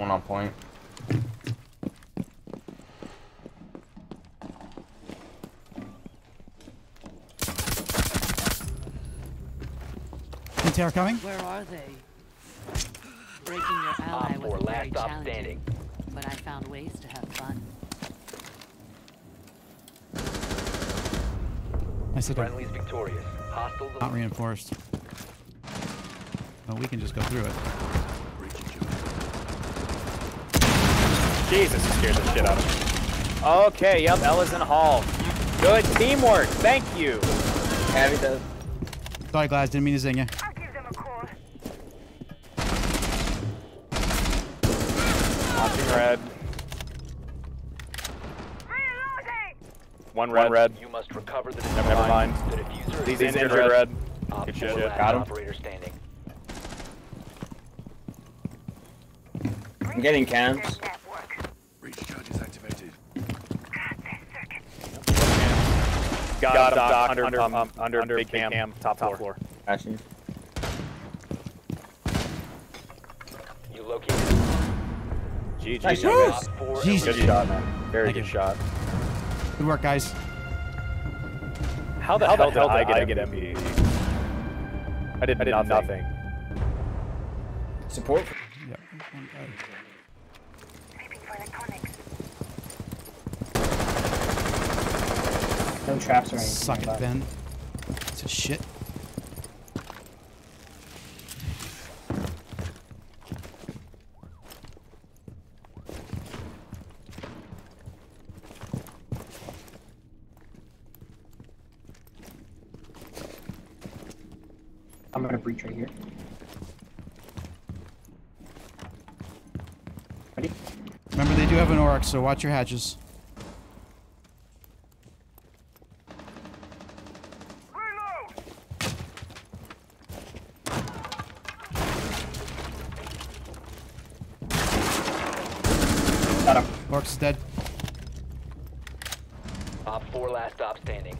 One on point. Inter coming. Where are they? Breaking your ally Op 4, was very last stop challenging, standing. but I found ways to have fun. I said Friendly's victorious. Hostiles not reinforced. Oh, we can just go through it. Jesus, he scared the shit out of me. Okay, yep, Ela's in Hall. Good teamwork, thank you. Heavy does. Sorry, Glass. Didn't mean to zing you. I'll give them a call. Watching red. Reloading! One red. One red. You must recover the Never mind. The defuser He's is injured red. Op Good 4, shit. Got him. operator standing. I'm getting cams. Network. Breach charges activated. Got, him, Doc, under, under, um, under, under big cam, cam top, top floor. Actually. You located GG. Nice young shot. guys. Op 4 Jesus. Good eliminated. shot, man. Very Thank good you. shot. Good work, guys. How the, hell, did I get, I get MVP? I did, I did nothing. Support. Yep. one guy. Maybe for electronics. No traps or anything. Suck it. Ben. It's a shit. I'm gonna breach right here. Ready? Remember, they do have an Oryx, so watch your hatches. Got him. Oryx is dead. Op 4 last stop standing.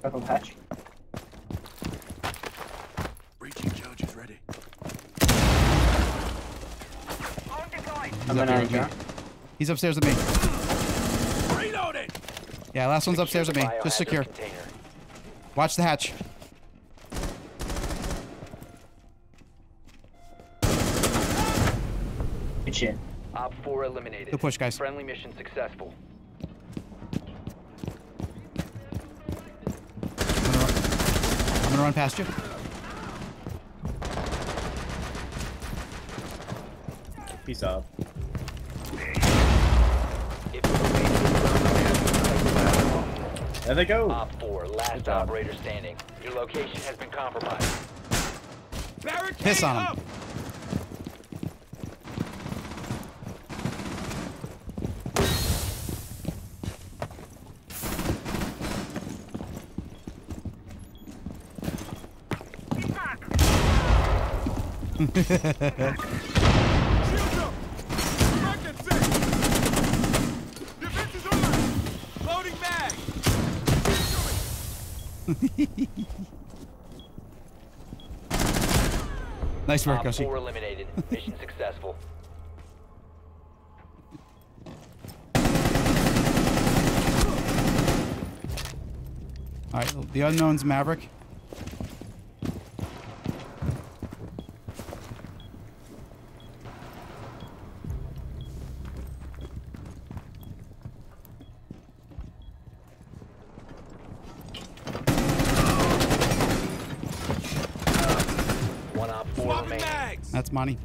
Got the hatch. Breaching charges ready. On deploy. He's I'm up gonna here with me. He's upstairs with me. Reloading! Yeah, last one's upstairs with me. Just secure. Container. Watch the hatch. Good shit. Op 4 eliminated. Good push, guys. Friendly mission successful. I'm gonna run, I'm gonna run past you. Peace out. If you remain in the There they go. Op 4 last operator standing. Your location has been compromised. Piss on him. Nice work, Op 4 eliminated. Mission successful. Alright, the unknown's Maverick. One Op 4 remaining. That's money.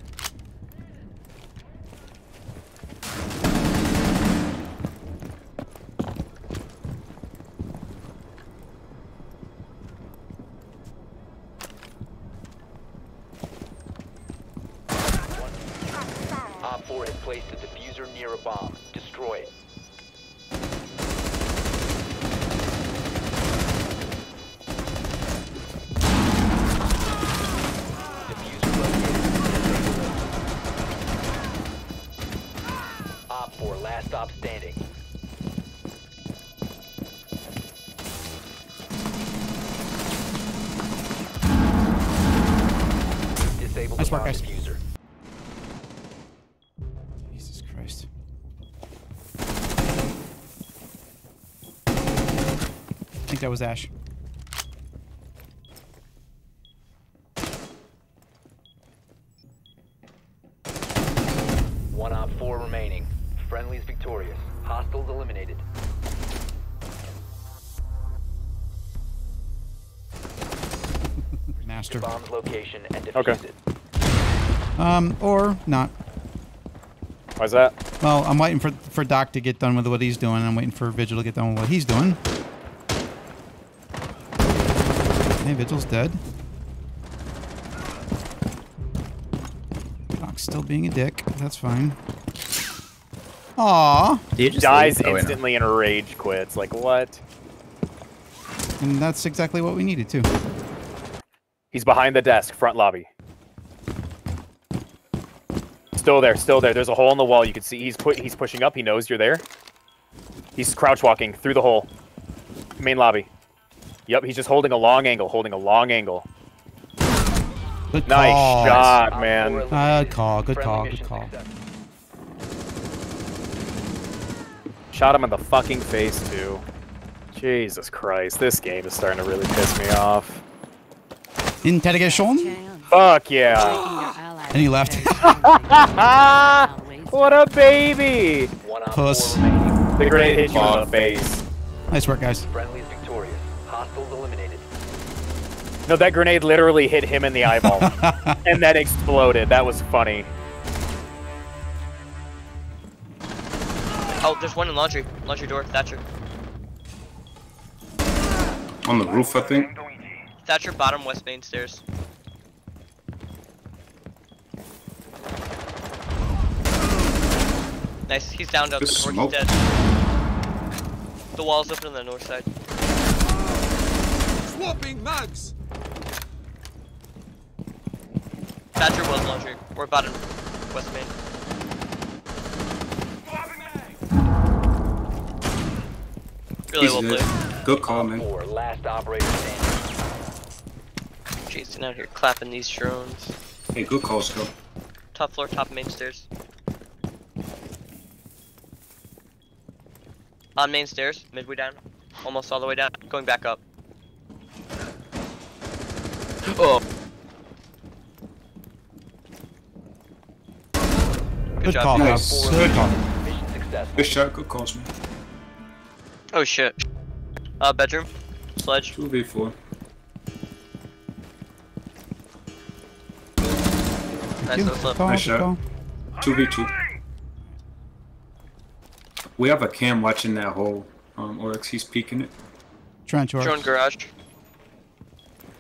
remaining. Disable nice work, guys. defuser. Jesus Christ. I think that was Ash. One op four remaining. Friendly's victorious. Hostiles eliminated. Master. Bomb's location and defuse Okay. it. Um, or not. Why's that? Well, I'm waiting for for Doc to get done with what he's doing. I'm waiting for Vigil to get done with what he's doing. Hey, Vigil's dead. Doc's still being a dick. That's fine. Aww. Do just Dies leave? Oh, instantly in a rage quits. Like what? And that's exactly what we needed too. He's behind the desk, front lobby. Still there, still there. There's a hole in the wall. You can see he's put he's pushing up. He knows you're there. He's crouch walking through the hole. Main lobby. Yep, he's just holding a long angle, holding a long angle. Good Nice call. shot, man. four Good call. Good Friendly call. Good mission call. Shot him in the fucking face too. Jesus Christ, this game is starting to really piss me off. Interrogation. Chance. Fuck yeah. your And he left. What a baby! One op Puss. The grenade hit you in the face. Nice work, guys. Friendly's victorious. Hostiles eliminated. No, that grenade literally hit him in the eyeball. and then exploded. That was funny. Oh, there's one in laundry. Laundry door, Thatcher. On the roof, I think. Thatcher, bottom west main stairs. Nice, he's down up Good or he's smoke. dead. The wall's open on the north side. Swapping mags! Thatcher was laundry. Or bottom west main. Really He's well good. played. Good call, man. Four. Last operator standing. Jason out here clapping these drones. Hey, good call, Scope. Top floor, top main stairs. On main stairs, midway down. Almost all the way down. Going back up. Oh. Good, Good job. call, Nice. Cubs. Good call. Good shot, good calls, man. Oh shit. Uh, bedroom. Sledge. 2v4. Nice Good no flip. Nice shot. 2v2. We have a cam watching that hole. Um, Oryx, he's peeking it. Trench work. Drone garage.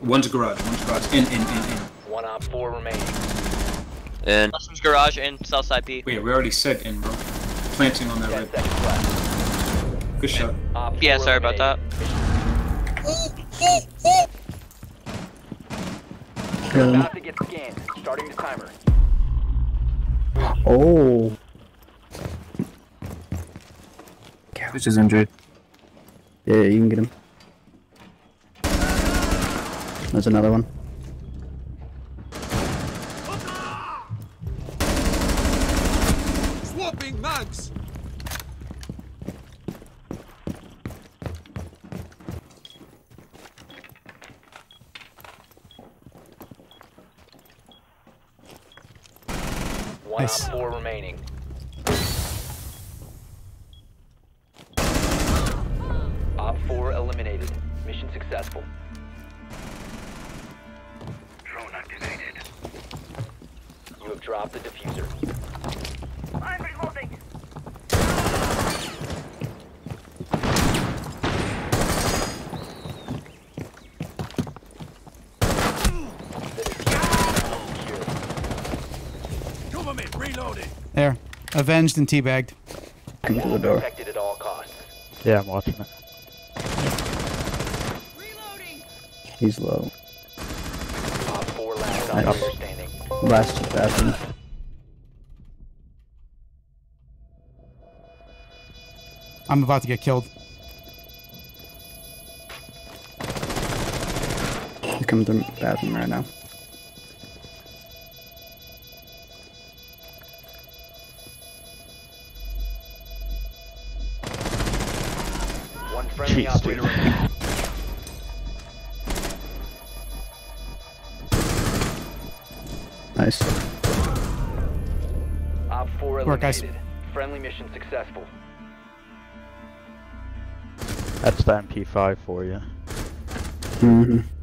One's garage, one's garage. In, in, in, in. One op four remaining. And Customs garage and south side B. Wait, we already said in, bro. Planting on that Ten red. Seconds left. Good shot. Op Yeah, sorry about that. eliminated. About to get scanned. Starting the timer. oh, Cabbage is injured. Yeah, you can get him. There's another one. Swapping mags! One Nice. op four remaining. Avenged and teabagged. Come to the door. Protected at all costs. Yeah, I'm watching it. He's low. Op four last Nice. standing. Last bathroom. I'm about to get killed. He's coming to the bathroom right now. Friendly Jeez, operator. Dude. Nice. Op 4 eliminated. Work, guys. Friendly mission successful. That's the MP5 for you. Mm hmm